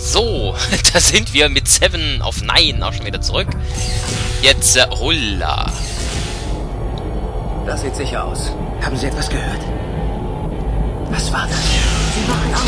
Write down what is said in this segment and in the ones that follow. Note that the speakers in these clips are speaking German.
So, da sind wir mit Seven auf Nine auch schon wieder zurück. Jetzt äh, Hulla. Das sieht sicher aus. Haben Sie etwas gehört? Was war das? Sie machen auf.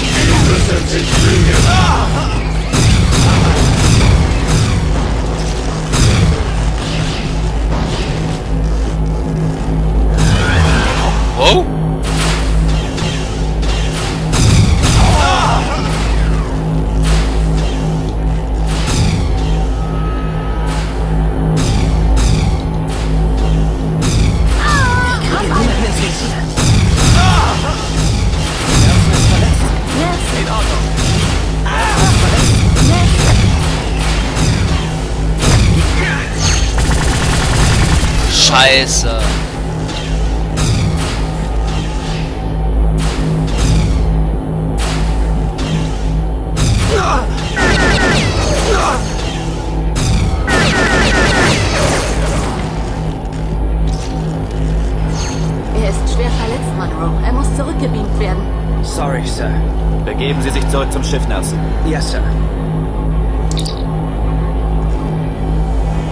Scheiße. Er ist schwer verletzt, Monroe. Er muss zurückgebeamt werden. Sorry, Sir. Begeben Sie sich zurück zum Schiff, Nelson. Yes, Sir.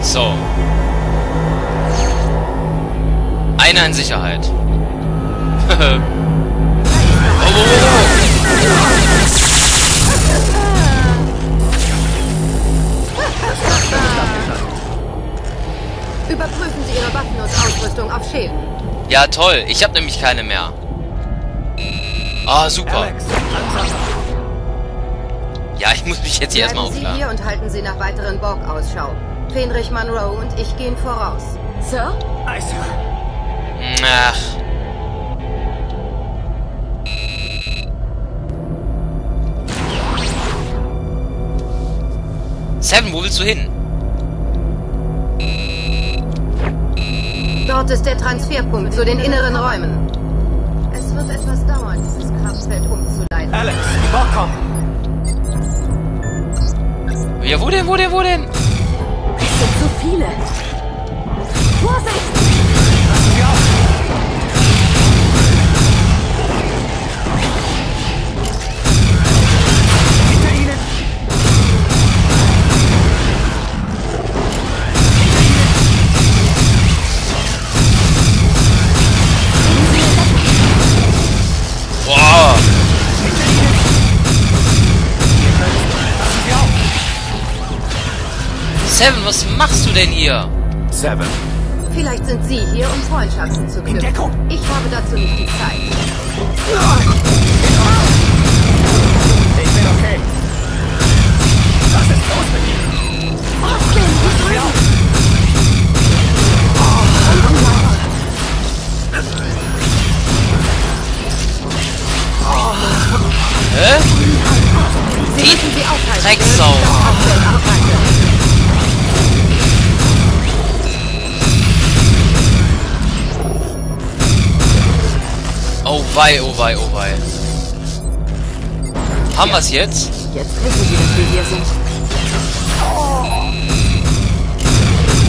So. Einer in Sicherheit. oh, oh, oh, Überprüfen Sie Ihre Waffen und Ausrüstung auf Schäden. Ja, toll. Ich habe nämlich keine mehr. Ah, super. Alex. Ja, ich muss mich jetzt hier erstmal Bleiben Sie aufladen. hier und halten Sie nach weiteren Borg Ausschau. Fenrich Monroe und ich gehen voraus. Sir? Aye, Sir. Ach. Seven, wo willst du hin? Dort ist der Transferpunkt zu den inneren Räumen. Es wird etwas dauern, dieses Kraftfeld umzuleiten. Alex, die Borg kommen. Ja, wo denn, wo denn, wo denn? Es sind zu viele. Vorsicht! Seven, was machst du denn hier? Seven. Vielleicht sind Sie hier, um Freundschaften zu knüpfen. Ich habe dazu nicht die Zeit. Wei, oh wei, oh wei. Haben wir's jetzt? Jetzt wissen Sie, dass wir hier sind.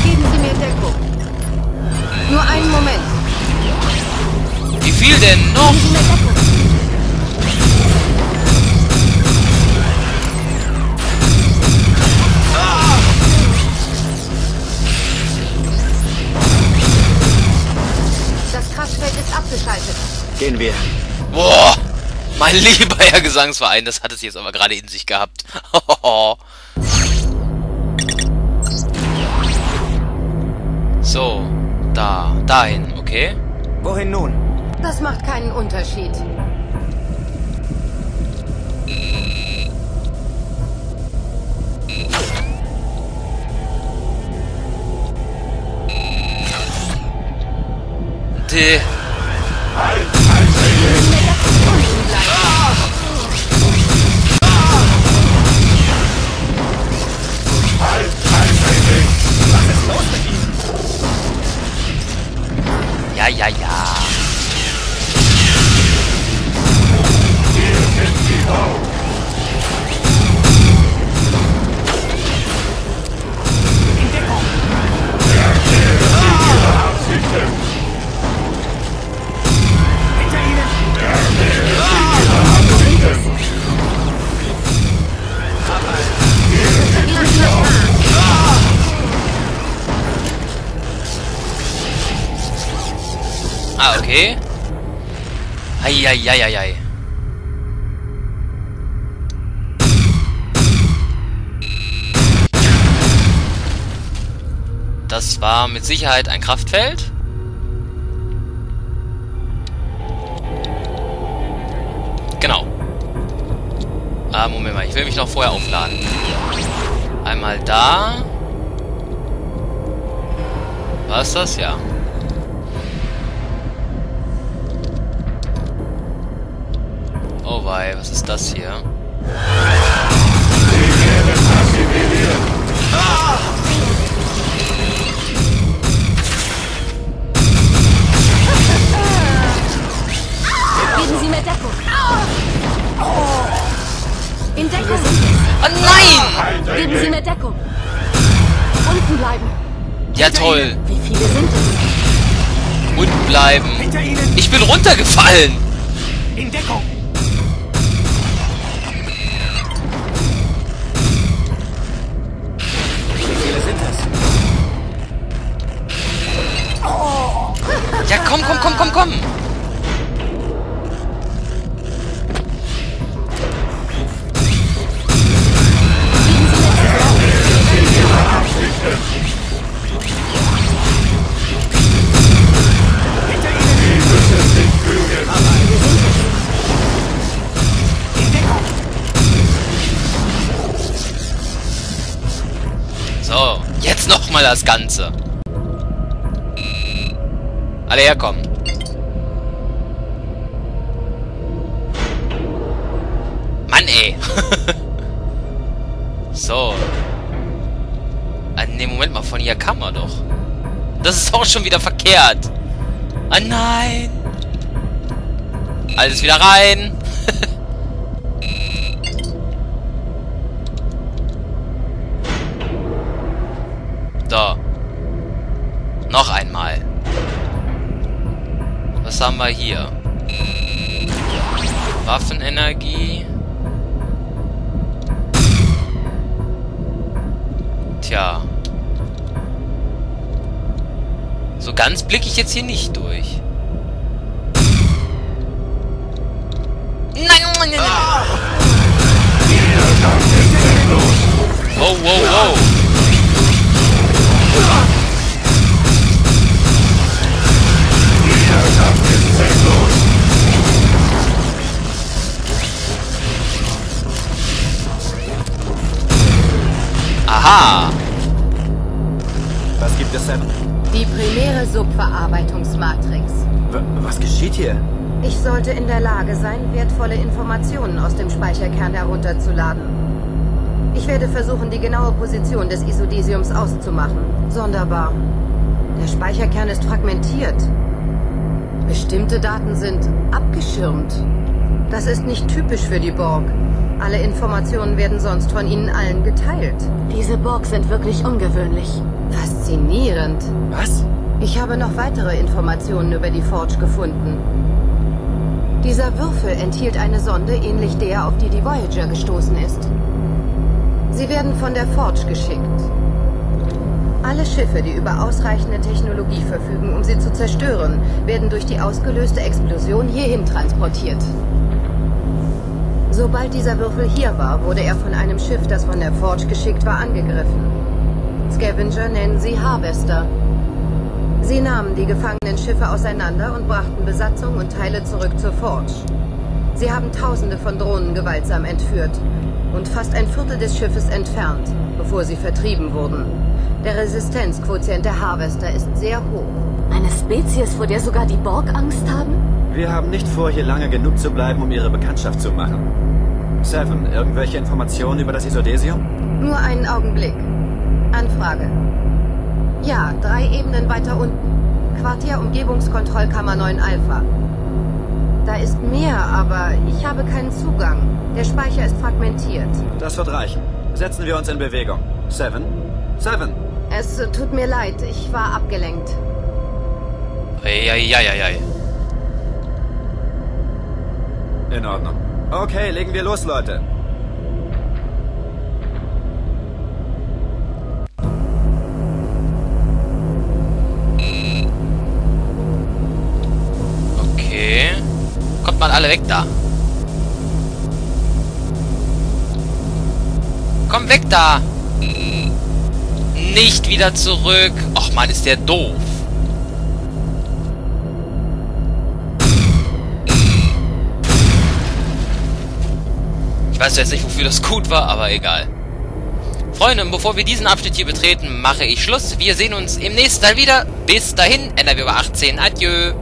Geben Sie mir Deckung. Nur einen Moment. Wie viel denn noch? Wir. Boah. Mein lieber Herr Gesangsverein, das hat es jetzt aber gerade in sich gehabt. so, da, dahin, okay? Wohin nun? Das macht keinen Unterschied. Die, Okay. Eieieiei. Das war mit Sicherheit ein Kraftfeld. Genau. Ah, Moment mal. Ich will mich noch vorher aufladen. Einmal da. War es das? Ja. Oh wei, was ist das hier? Geben Sie mir Deckung. In Deckung. Oh nein! Geben Sie mir Deckung. Unten bleiben. Ja toll. Wie viele sind es? Unten bleiben. Ich bin runtergefallen. In Deckung! Komm, komm, komm. So, jetzt nochmal das Ganze. Alle herkommen. So. Ah, ne, Moment mal, von hier kam er doch. Das ist auch schon wieder verkehrt. Ah, nein. Alles wieder rein. so. Noch einmal. Was haben wir hier? Waffenenergie. Tja. So ganz blicke ich jetzt hier nicht durch. Nein, nein, nein, nein. Wow, wow, wow. Aha. Was gibt es, Seven? Die primäre Subverarbeitungsmatrix. W was geschieht hier? Ich sollte in der Lage sein, wertvolle Informationen aus dem Speicherkern herunterzuladen. Ich werde versuchen, die genaue Position des Isodesiums auszumachen. Sonderbar. Der Speicherkern ist fragmentiert. Bestimmte Daten sind abgeschirmt. Das ist nicht typisch für die Borg. Alle Informationen werden sonst von ihnen allen geteilt. Diese Borg sind wirklich ungewöhnlich. Faszinierend. Was? Ich habe noch weitere Informationen über die Forge gefunden. Dieser Würfel enthielt eine Sonde ähnlich der, auf die die Voyager gestoßen ist. Sie werden von der Forge geschickt. Alle Schiffe, die über ausreichende Technologie verfügen, um sie zu zerstören, werden durch die ausgelöste Explosion hierhin transportiert. Sobald dieser Würfel hier war, wurde er von einem Schiff, das von der Forge geschickt war, angegriffen. Scavenger nennen sie Harvester. Sie nahmen die gefangenen Schiffe auseinander und brachten Besatzung und Teile zurück zur Forge. Sie haben Tausende von Drohnen gewaltsam entführt und fast ein Viertel des Schiffes entfernt, bevor sie vertrieben wurden. Der Resistenzquotient der Harvester ist sehr hoch. Eine Spezies, vor der sogar die Borg Angst haben? Wir haben nicht vor, hier lange genug zu bleiben, um ihre Bekanntschaft zu machen. Seven, irgendwelche Informationen über das Isodesium? Nur einen Augenblick. Anfrage. Ja, drei Ebenen weiter unten. Quartier Umgebungskontrollkammer 9 Alpha. Da ist mehr, aber ich habe keinen Zugang. Der Speicher ist fragmentiert. Das wird reichen. Setzen wir uns in Bewegung. Seven? Seven! Es tut mir leid, ich war abgelenkt. Eieieiei. In Ordnung. Okay, legen wir los, Leute. Okay. Kommt mal alle weg da. Komm weg da! Nicht wieder zurück. Och man, ist der doof. Weiß jetzt nicht, wofür das gut war, aber egal. Freunde, bevor wir diesen Abschnitt hier betreten, mache ich Schluss. Wir sehen uns im nächsten Teil wieder. Bis dahin, NRW über 18. Adieu.